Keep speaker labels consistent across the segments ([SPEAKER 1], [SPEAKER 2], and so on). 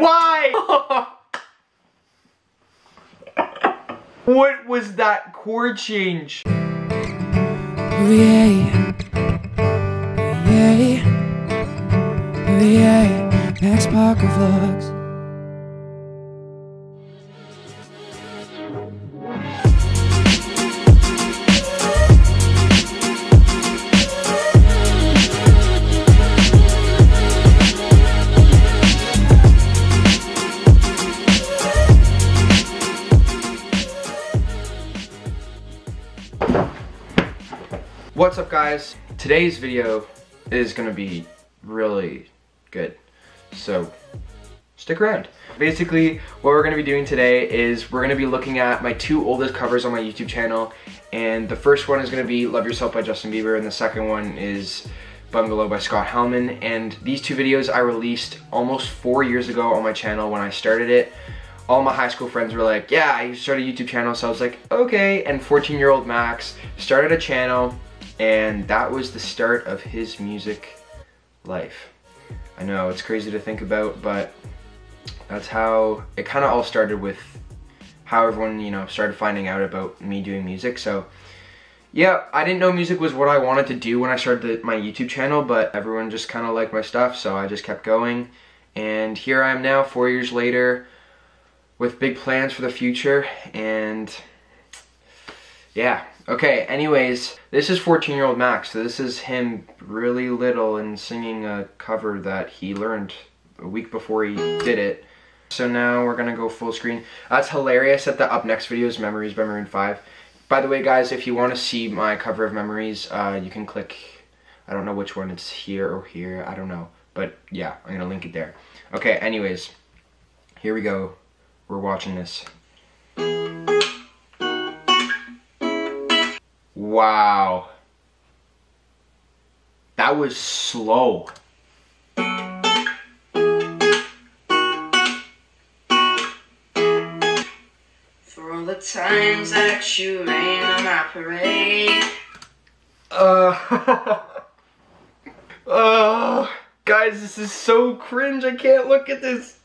[SPEAKER 1] Why? what was that chord change?
[SPEAKER 2] Ooh, yeah. Yeah. Ooh, yeah. Max Parker vlogs.
[SPEAKER 1] What's up guys? Today's video is gonna be really good. So stick around. Basically, what we're gonna be doing today is we're gonna be looking at my two oldest covers on my YouTube channel. And the first one is gonna be Love Yourself by Justin Bieber, and the second one is Bungalow by Scott Helman. And these two videos I released almost four years ago on my channel when I started it. All my high school friends were like, yeah, you started a YouTube channel. So I was like, okay. And 14 year old Max started a channel and that was the start of his music life. I know, it's crazy to think about, but that's how it kind of all started with how everyone, you know, started finding out about me doing music. So, yeah, I didn't know music was what I wanted to do when I started the, my YouTube channel, but everyone just kind of liked my stuff, so I just kept going. And here I am now, four years later, with big plans for the future, and yeah. Okay, anyways, this is 14 year old Max. So this is him really little and singing a cover that he learned a week before he did it. So now we're gonna go full screen. That's hilarious that the up next video is Memories by Maroon 5. By the way, guys, if you want to see my cover of Memories, uh, you can click, I don't know which one, it's here or here, I don't know. But yeah, I'm gonna link it there. Okay, anyways, here we go. We're watching this. Wow. That was slow.
[SPEAKER 3] For all the times that you rain on my parade.
[SPEAKER 1] Uh, uh, guys, this is so cringe. I can't look at this.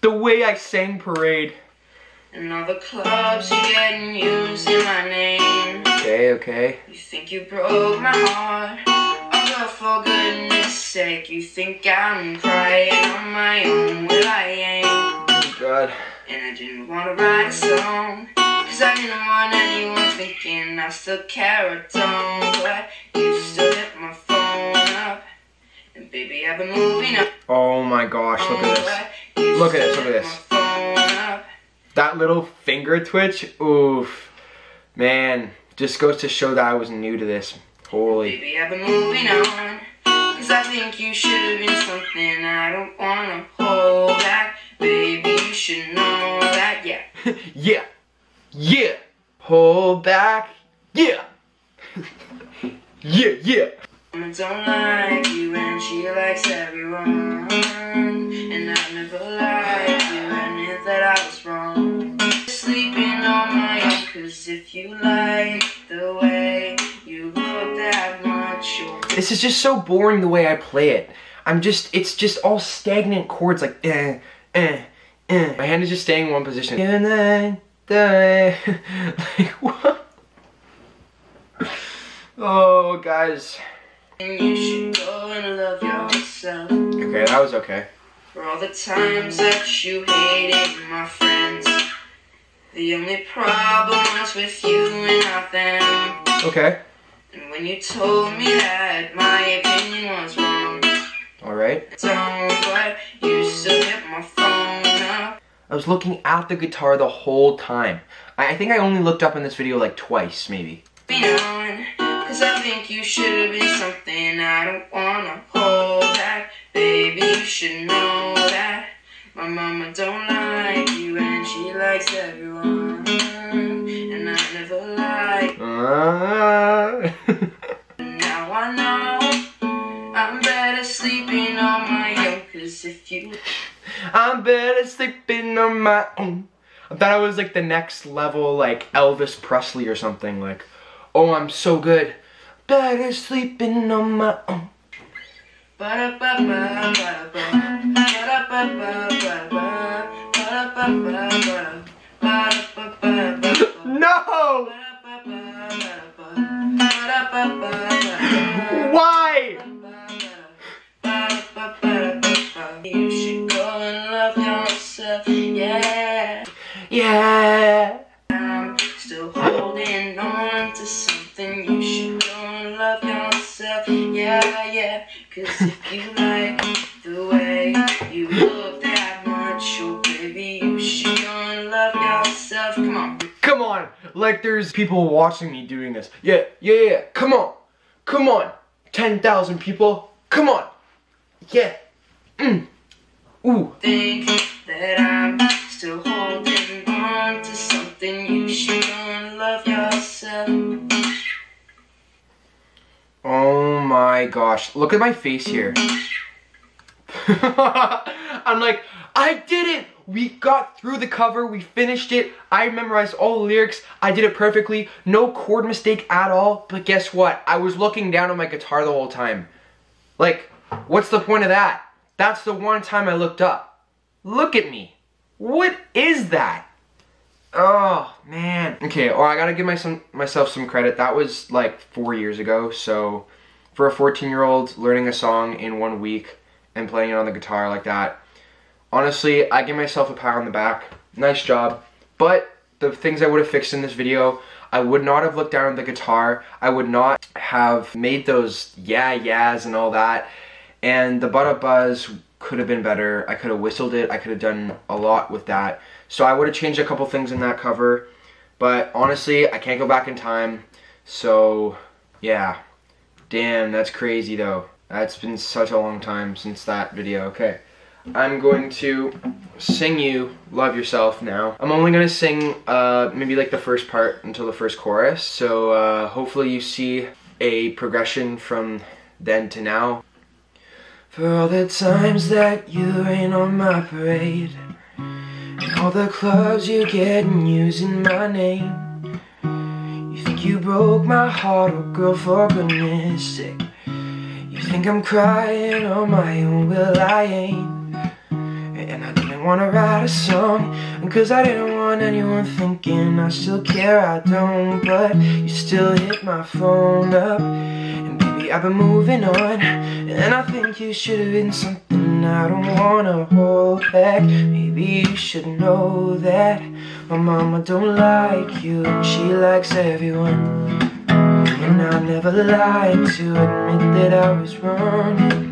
[SPEAKER 1] The way I sang Parade.
[SPEAKER 3] And all the clubs you getting using my name.
[SPEAKER 1] Okay, okay.
[SPEAKER 3] You think you broke my heart. Although for goodness sake, you think I'm crying on my own. Well, I ain't.
[SPEAKER 1] Oh, God.
[SPEAKER 3] And I didn't want to write a song. Cause I didn't want anyone thinking I still care a ton. But you still hit my phone up. And baby, I've been moving up.
[SPEAKER 1] Oh my gosh, look at this. Look at this, look at this.
[SPEAKER 3] My phone up.
[SPEAKER 1] That little finger twitch, oof. Man, just goes to show that I was new to this. Holy.
[SPEAKER 3] Baby, I've been moving on. Cause I think you should have been something I don't wanna hold back. Baby, you should know that, yeah.
[SPEAKER 1] yeah. Yeah. Hold back. Yeah. yeah, yeah.
[SPEAKER 3] Mama don't like you and she likes everyone.
[SPEAKER 1] This is just so boring the way I play it. I'm just, it's just all stagnant chords like eh, eh, eh. My hand is just staying in one position. And then, then, like what? Oh, guys.
[SPEAKER 3] you should go and love yourself.
[SPEAKER 1] Okay, that was okay.
[SPEAKER 3] For all the times that you hated my friends. The only problem was with you and not them.
[SPEAKER 1] Okay.
[SPEAKER 3] And when you told me that my opinion was wrong,
[SPEAKER 1] All right.
[SPEAKER 3] don't, but you still hit my phone up.
[SPEAKER 1] I was looking at the guitar the whole time. I, I think I only looked up in this video like twice, maybe.
[SPEAKER 3] Cause I think you should have been something I don't wanna hold back. Baby, you should know that my mama don't like you and she likes everyone. And I never liked
[SPEAKER 1] Uh,
[SPEAKER 3] I know I'm better sleeping on my own. Cause if you
[SPEAKER 1] I'm better sleeping on my own. I thought I was like the next level, like Elvis Presley or something. Like, oh, I'm so good. Better sleeping on my own.
[SPEAKER 3] Ba-da-ba-ba, ba-da-ba.
[SPEAKER 1] Yeah.
[SPEAKER 3] Like
[SPEAKER 1] there's people watching me doing this. Yeah, yeah, yeah. Come on. Come on. 10,000 people. Come on. Yeah. Mm. Ooh.
[SPEAKER 3] Think that I'm still holding on to something. You should and love yourself.
[SPEAKER 1] Oh my gosh. Look at my face here. I'm like, I did it! We got through the cover, we finished it, I memorized all the lyrics, I did it perfectly, no chord mistake at all, but guess what? I was looking down at my guitar the whole time. Like, what's the point of that? That's the one time I looked up. Look at me. What is that? Oh, man. Okay, or I gotta give my some, myself some credit. That was like four years ago, so for a 14 year old learning a song in one week and playing it on the guitar like that, honestly, I give myself a pat on the back. Nice job. But the things I would have fixed in this video, I would not have looked down at the guitar. I would not have made those yeah yeahs and all that. And the butt up buzz could have been better. I could have whistled it. I could have done a lot with that. So I would have changed a couple things in that cover. But honestly, I can't go back in time. So yeah. Damn, that's crazy though. That's been such a long time since that video. Okay. I'm going to sing you Love Yourself now. I'm only going to sing uh, maybe like the first part until the first chorus. So uh, hopefully you see a progression from then to now. For all the times that you rain on my parade And all the clubs you get and using my name You think you broke my heart, oh girl, for goodness sake You think I'm crying on my own, well I ain't wanna write a song. Cause I didn't want anyone thinking I still care, I don't. But you still hit my phone up. And baby, I've been moving on. And I think you should have been something I don't wanna hold back. Maybe you should know that My mama don't like you. She likes everyone. And I never lied to admit that I was wrong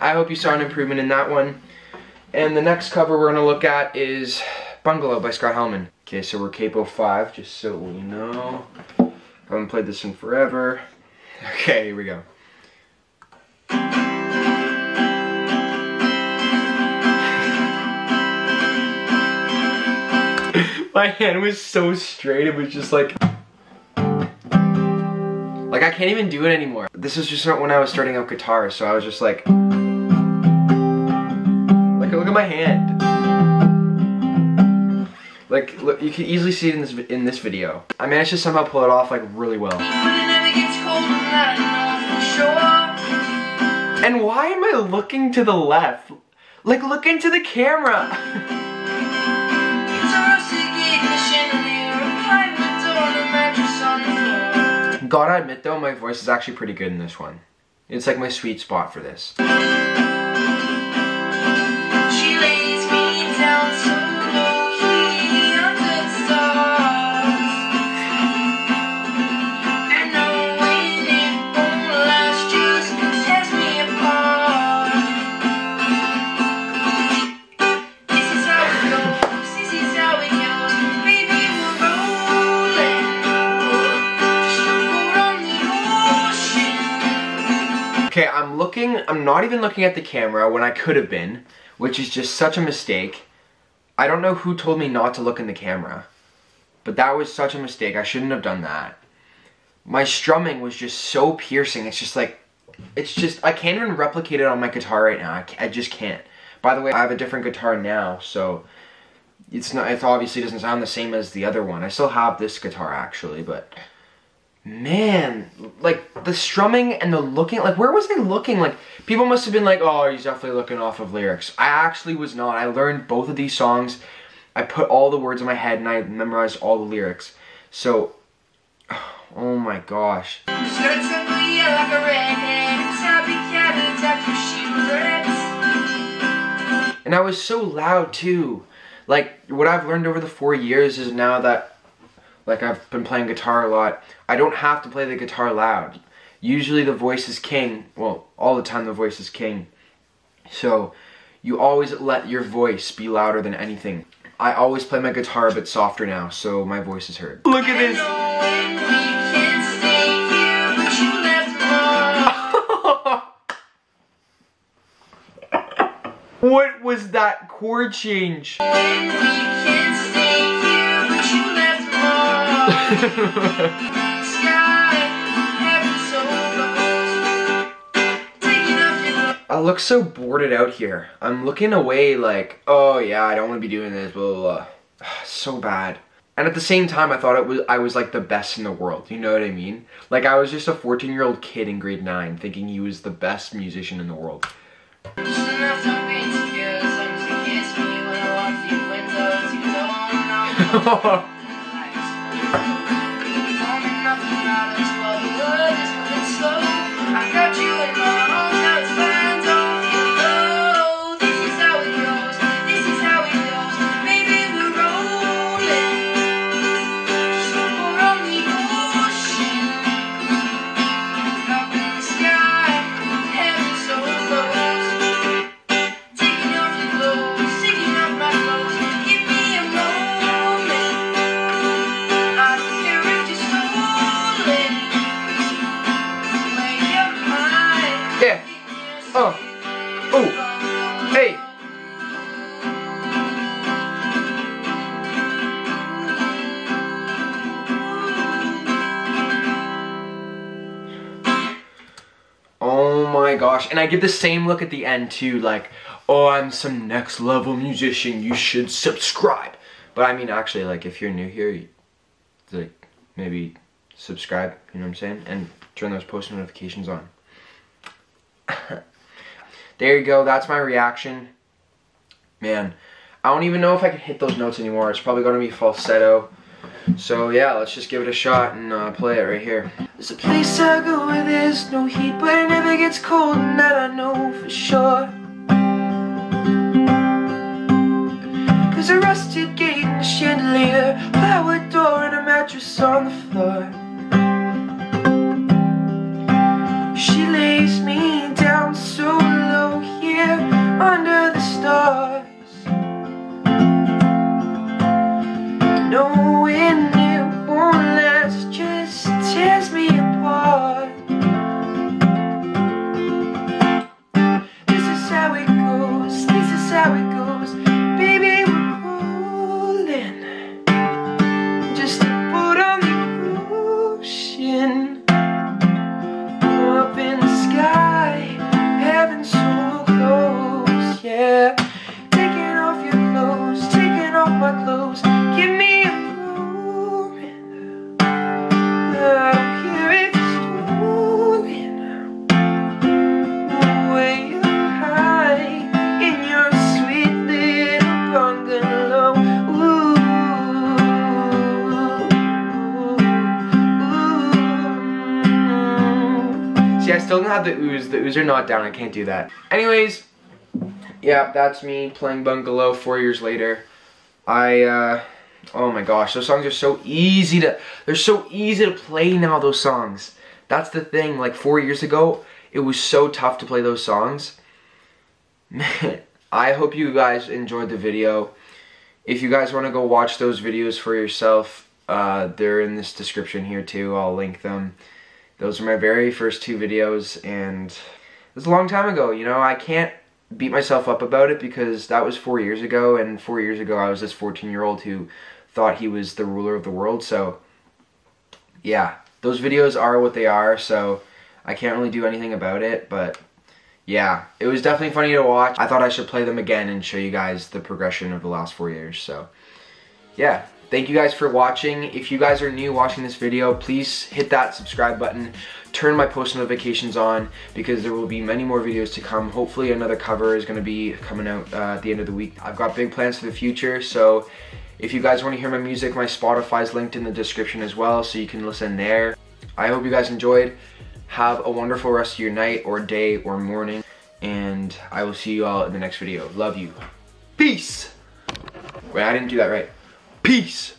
[SPEAKER 1] I hope you saw an improvement in that one. And the next cover we're going to look at is Bungalow by Scott Helman. Okay, so we're Capo 5, just so we know. I haven't played this in forever. Okay, here we go. My hand was so straight, it was just like... Like, I can't even do it anymore. This was just when I was starting out guitar, so I was just like... My hand. Like, look, you can easily see it in this in this video. I managed to somehow pull it off like really well.
[SPEAKER 3] But it never gets cold and that I know for sure.
[SPEAKER 1] And why am I looking to the left? Like, look into the camera.
[SPEAKER 3] It's a rustic ignition near a private door and a mattress on the floor.
[SPEAKER 1] Gotta admit though, my voice is actually pretty good in this one. It's like my sweet spot for this. Looking, I'm not even looking at the camera when I could have been, which is just such a mistake. I don't know who told me not to look in the camera, but that was such a mistake. I shouldn't have done that. My strumming was just so piercing. It's just like, it's just, I can't even replicate it on my guitar right now. I, I just can't. By the way, I have a different guitar now, so it's not. It obviously doesn't sound the same as the other one. I still have this guitar actually, but man, like the strumming and the looking. Like where was I looking? Like people must have been like, oh, he's definitely looking off of lyrics. I actually was not. I learned both of these songs. I put all the words in my head and I memorized all the lyrics. So, oh my gosh.
[SPEAKER 3] And
[SPEAKER 1] I was so loud too. Like what I've learned over the four years is now that like I've been playing guitar a lot, I don't have to play the guitar loud. Usually the voice is king. Well, all the time the voice is king. So you always let your voice be louder than anything. I always play my guitar a bit softer now, so my voice is heard. Look at this.
[SPEAKER 3] Knowing we can't stay here, but you left mark.
[SPEAKER 1] what was that chord change? I look so boarded out here. I'm looking away like, oh yeah, I don't want to be doing this, blah, blah, blah. So bad. And at the same time, I thought it was I was like the best in the world. You know what I mean? Like I was just a 14 year old kid in grade nine, thinking he was the best musician in the world.
[SPEAKER 3] Long as you
[SPEAKER 1] gosh. And I give the same look at the end too, like, oh, I'm some next level musician, you should subscribe. But I mean, actually, like, if you're new here, like, maybe subscribe, you know what I'm saying? And turn those post notifications on. there you go, that's my reaction. Man, I don't even know if I can hit those notes anymore. It's probably gonna be falsetto. So yeah, let's just give it a shot and uh, play it right here.
[SPEAKER 2] There's a place I go where there's no heat, but it never gets cold, and that I know for sure. There's a rusted gate and a chandelier, plywood door, and a mattress on the floor.
[SPEAKER 1] Are not down. I can't do that. Anyways, yeah, that's me playing Bungalow four years later. I, uh, oh my gosh, those songs are so easy to, they're so easy to play now, those songs. That's the thing, like four years ago, it was so tough to play those songs. Man, I hope you guys enjoyed the video. If you guys want to go watch those videos for yourself, uh, they're in this description here too. I'll link them. Those are my very first two videos, and was a long time ago. You know, I can't beat myself up about it because that was four years ago, and four years ago I was this 14 year old who thought he was the ruler of the world. So, yeah, those videos are what they are, so I can't really do anything about it, but yeah, it was definitely funny to watch. I thought I should play them again and show you guys the progression of the last four years. So, yeah, thank you guys for watching. If you guys are new watching this video, please hit that subscribe button. Turn my post notifications on because there will be many more videos to come. Hopefully another cover is going to be coming out uh, at the end of the week. I've got big plans for the future, so if you guys want to hear my music, my Spotify is linked in the description as well, so you can listen there. I hope you guys enjoyed. Have a wonderful rest of your night or day or morning. And I will see you all in the next video. Love you. Peace. Wait, I didn't do that right. Peace.